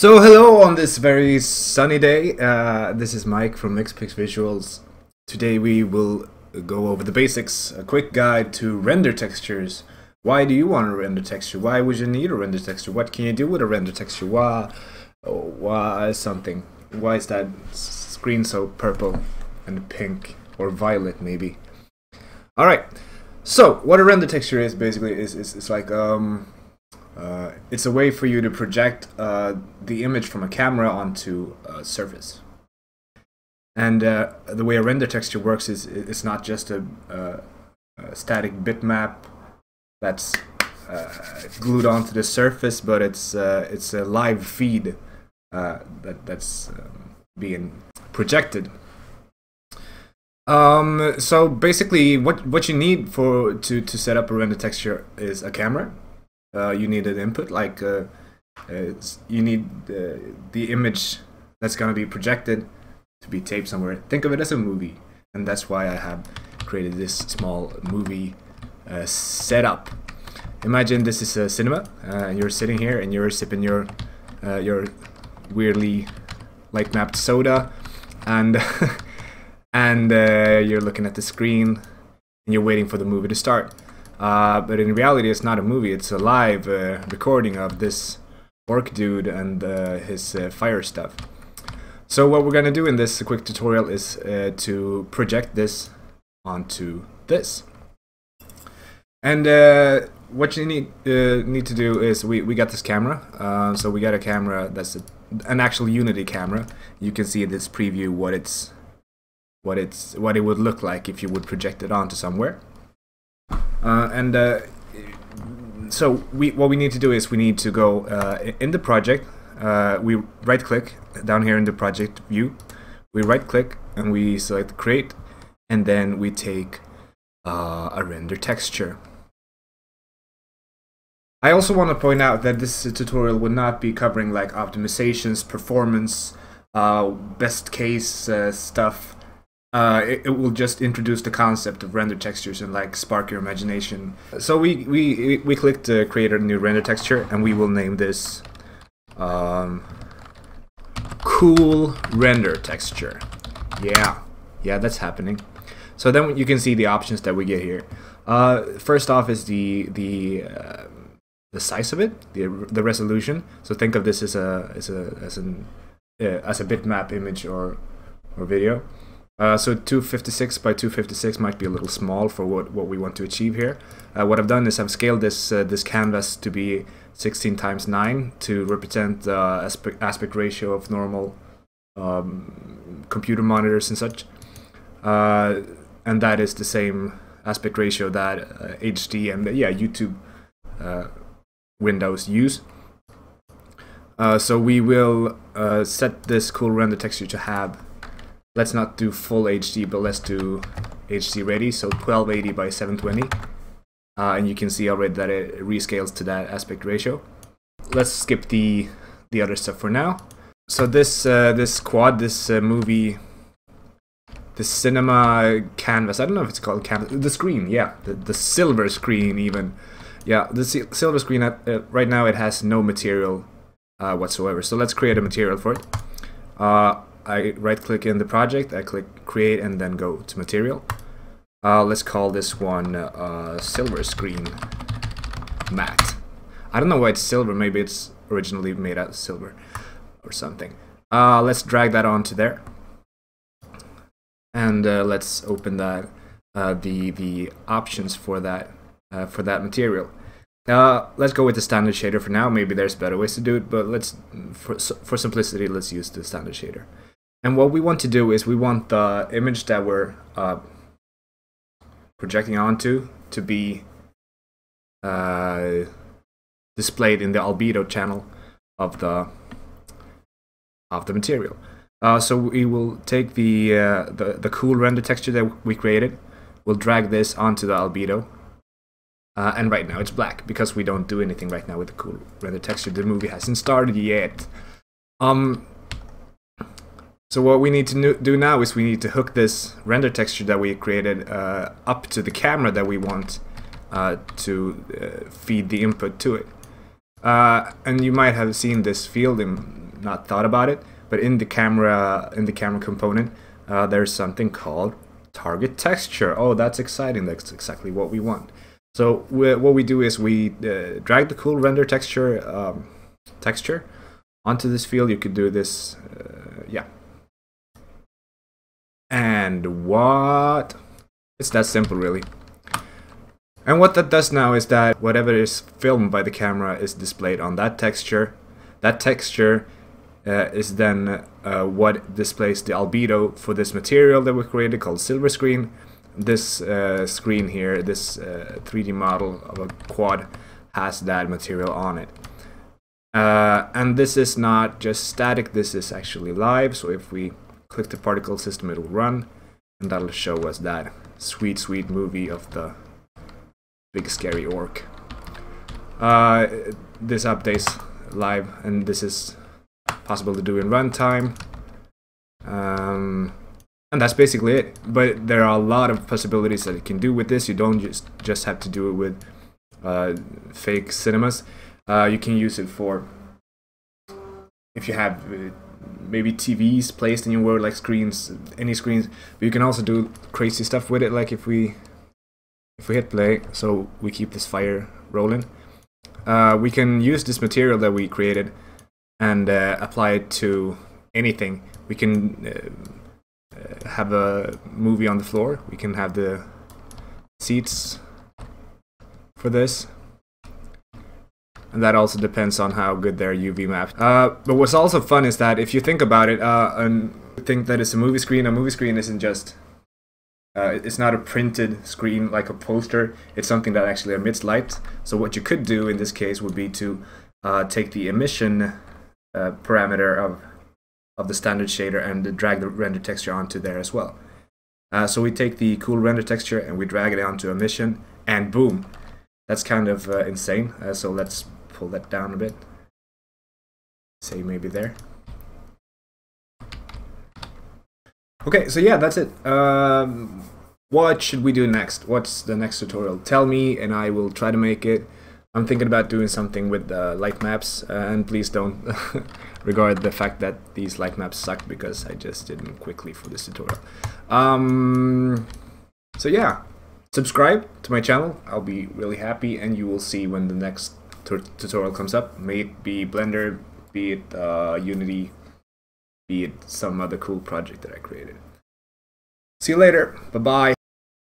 So hello on this very sunny day. Uh, this is Mike from Mixpix Visuals. Today we will go over the basics, a quick guide to render textures. Why do you want a render texture? Why would you need a render texture? What can you do with a render texture? Why, why something? Why is that screen so purple and pink or violet maybe? All right. So what a render texture is basically is is, is like um uh, it's a way for you to project uh, the image from a camera onto a surface. And uh, the way a render texture works is it's not just a, a, a static bitmap that's uh, glued onto the surface, but it's uh, it's a live feed uh, that that's um, being projected. Um, so basically, what what you need for to to set up a render texture is a camera uh, you need an input like uh, you need the image that's going to be projected to be taped somewhere. Think of it as a movie, and that's why I have created this small movie uh, setup. Imagine this is a cinema, uh, and you're sitting here and you're sipping your uh, your weirdly light mapped soda, and and uh, you're looking at the screen, and you're waiting for the movie to start. Uh, but in reality, it's not a movie. It's a live uh, recording of this orc dude and uh, his uh, fire stuff. So what we're gonna do in this quick tutorial is uh, to project this onto this. And uh, what you need need to do is we we got this camera. so we got a camera that's a, an actual Unity camera. You can see in this preview what it's what it's what it would look like if you would project it onto somewhere. Uh, and uh, so we what we need to do is we need to go uh, in the project. Uh, we right click down here in the project view. We right click and we select create, and then we take uh, a render texture. I also want to point out that this tutorial will not be covering like optimizations, performance, uh, best case stuff uh, it, it, will just introduce the concept of render textures and like spark your imagination. So we we we clicked to create a new render texture, and we will name this um, cool render texture. Yeah, yeah, that's happening. So then you can see the options that we get here. Uh, first off is the the uh, the size of it, the the resolution. So think of this as a as a as an uh, as a bitmap image or or video. Uh, so 256 by 256 might be a little small for what, what we want to achieve here. Uh, what I've done is I've scaled this uh, this canvas to be 16 times 9 to represent the aspect, aspect ratio of normal um, computer monitors and such. Uh, and that is the same aspect ratio that HD uh, and yeah YouTube uh, Windows use. so we will set this cool render texture to have let's not do full HD, but let's do HD ready, so 1280 by 720. Uh, and you can see already that it rescales to that aspect ratio. Let's skip the the other stuff for now. So this uh, this quad, this uh, movie, the cinema canvas. I don't know if it's called canvas. The screen, yeah, the the silver screen even. Yeah, the silver screen. Uh, right now, it has no material uh, whatsoever. So let's create a material for it. I right click in the project, I click create and then go to material. Uh, let's call this one uh, silver screen matte. I don't know why it's silver, maybe it's originally made out of silver or something. Uh, let's drag that onto there. And uh, let's open that uh, the the options for that uh, for that material. Let's go with the standard shader for now. Maybe there's better ways to do it, but let's for for simplicity, let's use the standard shader. And what we want to do is we want the image that we're uh, projecting onto to be uh, displayed in the albedo channel of the of the material. Uh, so we will take the, uh, the the cool render texture that we created. We'll drag this onto the albedo. Uh, and right now it's black because we don't do anything right now with the cool render texture. The movie hasn't started yet. Um, so what we need to do now is we need to hook this render texture that we created uh, up to the camera that we want uh, to uh, feed the input to it. Uh, and you might have seen this field and not thought about it, but in the camera in the camera component, uh, there's something called target texture. Oh, that's exciting. That's exactly what we want. So what we do is we uh, drag the cool render texture um, texture onto this field. You could do this, yeah. And what? It's that simple, really. And what that does now is that whatever is filmed by the camera is displayed on that texture. That texture uh, is then uh, what displays the albedo for this material that we created called silver screen. This uh, screen here, this 3D uh, model of a quad, has that material on it. Uh, and this is not just static, this is actually live. So if we click the particle system, it will run, and that'll show us that sweet, sweet movie of the big scary orc. Uh, this updates live, and this is possible to do in runtime. Um, and that's basically it. But there are a lot of possibilities that you can do with this. You don't just just have to do it with uh, fake cinemas. Uh, you can use it for if you have uh, maybe TVs placed in your world, like screens, any screens. But you can also do crazy stuff with it, like if we if we hit play, so we keep this fire rolling. Uh, we can use this material that we created and uh, apply it to anything. We can uh, have a movie on the floor. We can have the seats for this. And that also depends on how good their UV map. Uh, but what's also fun is that if you think about it, uh, and think that it's a movie screen, a movie screen isn't just uh, it's not a printed screen like a poster. It's something that actually emits light. So what you could do in this case would be to uh, take the emission uh, parameter of of the standard shader and drag the render texture onto there as well. Uh, so we take the cool render texture and we drag it onto emission, and boom, that's kind of uh, insane. Uh, so let's pull that down a bit. Say maybe there. Okay, so yeah, that's it. Um, what should we do next? What's the next tutorial? Tell me and I will try to make it. I'm thinking about doing something with uh, light maps, uh, and please don't regard the fact that these light maps suck because I just did them quickly for this tutorial. Um, so yeah, subscribe to my channel. I'll be really happy, and you will see when the next tutorial comes up. May it be Blender, be it uh, Unity, be it some other cool project that I created. See you later. Bye bye.